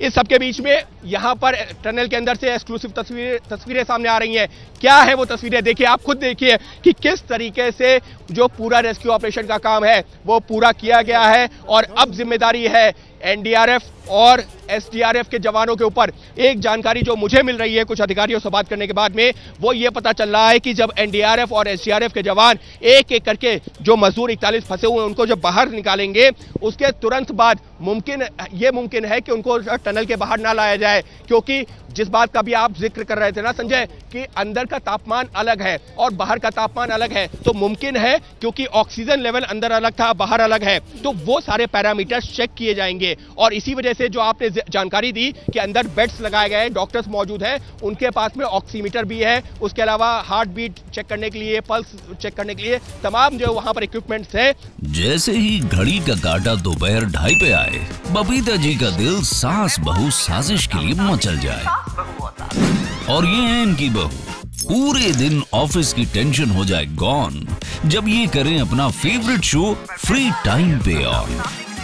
इस सबके बीच में यहाँ पर टनल के अंदर से एक्सक्लूसिव तस्वीरें तस्वीरें सामने आ रही हैं। क्या है वो तस्वीरें? देखिए, आप खुद देखिए कि किस तरीके से जो पूरा रेस्क्यू ऑपरेशन का काम है, वो पूरा किया गया है और अब ज़िम्मेदारी है एनडीआरएफ और एसडीआरएफ के जवानों के ऊपर एक जानकारी जो मुझे मिल रही है कुछ अधिकारियों से बात करने के बाद में, वो ये पता चल रहा है कि जब एनडीआरएफ और एसडीआरएफ के जवान एक एक करके जो मजदूर इकतालीस फंसे हुए हैं, उनको जब बाहर निकालेंगे, उसके तुरंत बाद मुमकिन, ये मुमकिन है कि उनको टनल के बाहर ना लाया जाए, क्योंकि जिस बात का भी आप ज़िक्र कर रहे थे ना संजय, कि अंदर का तापमान अलग है और बाहर का तापमान अलग है तो मुमकिन है क्योंकि ऑक्सीजन लेवल अंदर अलग था, बाहर अलग है तो वो सारे पैरामीटर्स चेक किए जाएँगे। और इसी वजह से जो आपने जानकारी दी कि अंदर बेड्स लगाए गए, डॉक्टर्स मौजूद हैं, उनके पास में ऑक्सीमीटर भी है। उसके अलावा हार्ट बीट चेक करने के लिए, पल्स चेक करने के लिए तमाम जो वहाँ पर इक्विपमेंट्स है। जैसे ही घड़ी का काटा दोपहर ढाई पे आए, बबीता जी का दिल सास बहू साजिश के लिए मचल जाए। और ये है इनकी बहू। पूरे दिन ऑफ़िस की टेंशन हो जाए गॉन जब ये करें अपना फेवरेट शो फ्री टाइम पे ऑन